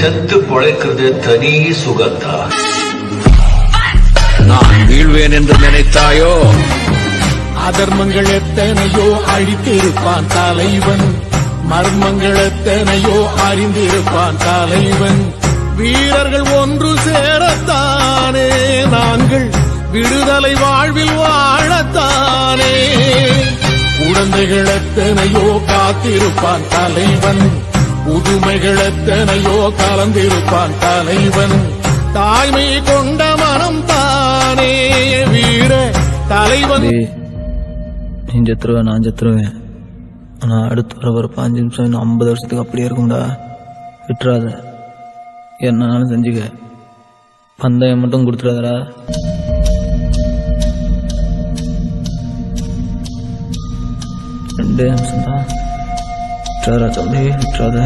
செத்து பொழைக்கிறது தனி சுகந்தா நான் வீழ்வேன் என்று நினைத்தாயோ? அதர்மங்கள் எத்தனையோ அழித்திருப்பான் தலைவன். மர்மங்கள் எத்தனையோ அறிந்திருப்பான் தலைவன். வீரர்கள் ஒன்று சேரத்தானே நாங்கள் விடுதலை வாழ்வில் வாழத்தானே. குழந்தைகள் எத்தனையோ காத்திருப்பான் தலைவன். புதுமைகள் எத்தனையோ கலந்திருப்பான் தலைவன். தாய்மை கொண்ட மனம் தானே வீர தலைவன். நீ செத்துருவேன் நான் செத்துருவேன். ஆனா அடுத்து வர ஒரு பாஞ்சு நிமிஷம் இன்னும் ஐம்பது வருஷத்துக்கு அப்படியே இருக்கும்டா. விட்டுறாத. என்னாலும் செஞ்சுக்க. பந்தயம் மட்டும் கொடுத்துடாதடா. ரெண்டே நிமிஷம் தான் விட்டுறாதா தம்பி விட்டுறாத